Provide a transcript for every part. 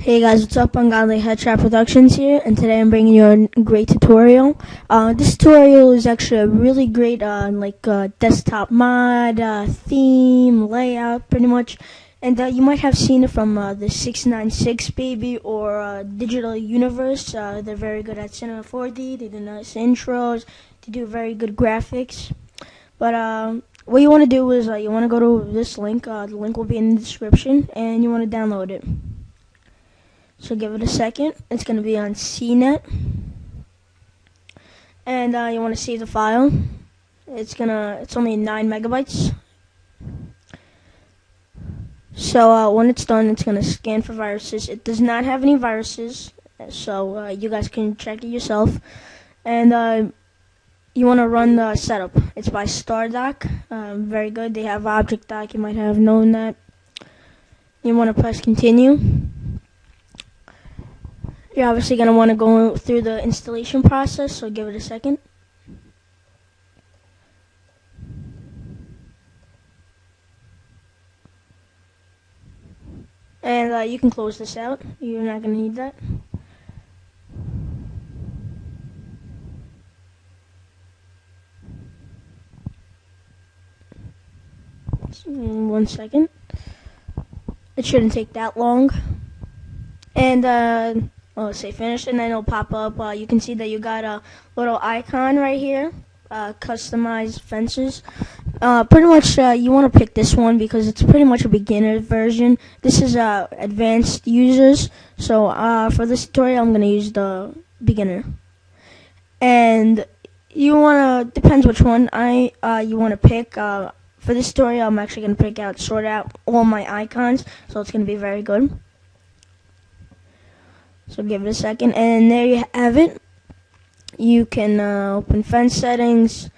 Hey guys, what's up? Ungodly Headshot Productions here, and today I'm bringing you a great tutorial. Uh, this tutorial is actually a really great, uh, like, uh, desktop mod, uh, theme, layout, pretty much. And uh, you might have seen it from uh, the 696 baby or Digital Universe. they're very good at Cinema 4D. They do nice intros. They do very good graphics. But um, what you want to do is you want to go to this link. the link will be in the description, and you want to download it. So give it a second. It's going to be on CNET. And uh, you want to save the file. It's gonna. It's only nine megabytes. So uh, when it's done, it's gonna scan for viruses. It does not have any viruses, so uh, you guys can check it yourself. And uh, you want to run the setup. It's by StarDock. Um, very good. They have Object Dock. You might have known that. You want to press continue. You're obviously going to want to go through the installation process, so give it a second. And uh, you can close this out. You're not going to need that. One second. It shouldn't take that long. And uh, oh, say finished, and then it'll pop up. Uh, you can see that you got a little icon right here, uh, customized fences. Uh, pretty much, uh, you want to pick this one because it's pretty much a beginner version. This is uh, advanced users, so uh, for this tutorial, I'm gonna use the beginner. And you wanna depends which one I you wanna pick. Uh, for this tutorial, I'm actually gonna pick out sort out all my icons, so it's gonna be very good. So give it a second, and there you have it. You can uh, open fence settings,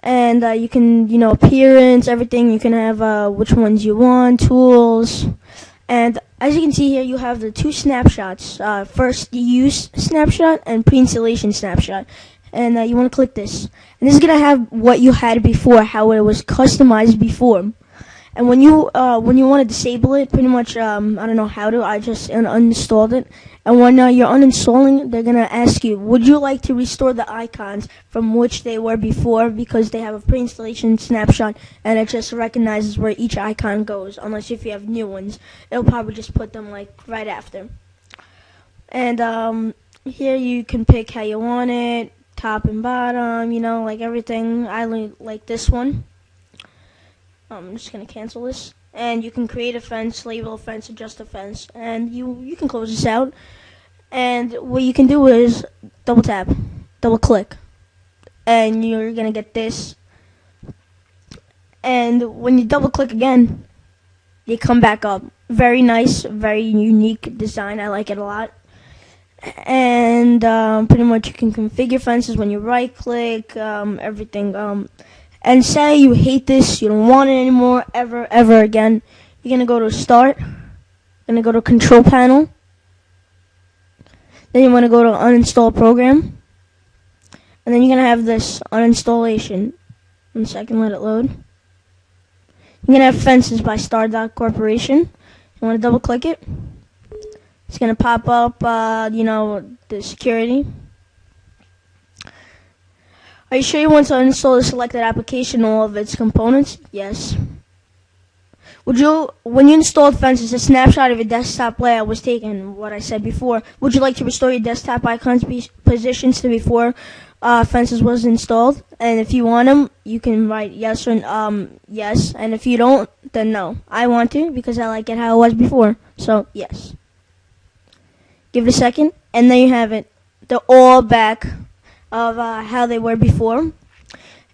and uh, you can, you know, appearance, everything. You can have uh, which ones you want, tools, and as you can see here, you have the two snapshots. Uh, first, use snapshot and pre-installation snapshot. And uh, you want to click this. And this is going to have what you had before, how it was customized before. And when you uh, when you want to disable it, pretty much um, I don't know how to. I just uninstalled it. And when uh, you're uninstalling, they're gonna ask you, would you like to restore the icons from which they were before? Because they have a pre-installation snapshot, and it just recognizes where each icon goes. Unless if you have new ones, it'll probably just put them like right after. And um, here you can pick how you want it, top and bottom. You know, like everything. I like this one. I'm just gonna cancel this. And you can create a fence, label a fence, adjust a fence, and you you can close this out. And what you can do is double tap, double click, and you're gonna get this. And when you double click again, they come back up. Very nice, very unique design. I like it a lot. And um, pretty much you can configure fences when you right click, um, everything. Um, and say you hate this, you don't want it anymore, ever, ever again, you're going to go to Start, going to go to Control Panel, then you want to go to Uninstall Program, and then you're going to have this uninstallation. One second, let it load. You're going to have Fences by StarDock Corporation. You want to double click it. It's going to pop up, uh, you know, the security. Are you sure you want to uninstall the selected application and all of its components? Yes. Would you, when you installed Fences, a snapshot of your desktop layout was taken, what I said before. Would you like to restore your desktop icons positions to before uh, Fences was installed? And if you want them, you can write yes or um, yes. And if you don't, then no. I want to because I like it how it was before. So, yes. Give it a second, and there you have it. They're all back of uh, how they were before.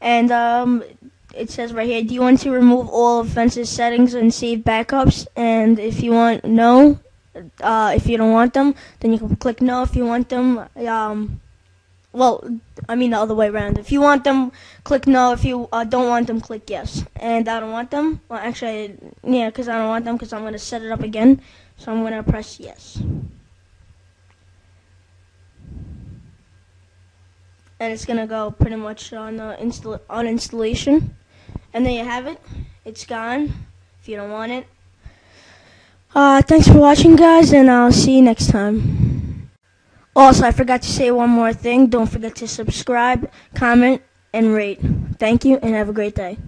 And um, it says right here, do you want to remove all of Fences settings and save backups? And if you want no, uh, if you don't want them, then you can click no. If you want them, um, well, I mean the other way around. If you want them, click no. If you uh, don't want them, click yes. And I don't want them. Well, actually, yeah, because I don't want them because I'm going to set it up again. So I'm going to press yes. And it's gonna go pretty much on the install on installation, and there you have it. It's gone. If you don't want it, Uh, thanks for watching, guys, and I'll see you next time. Also, I forgot to say one more thing. Don't forget to subscribe, comment, and rate. Thank you, and have a great day.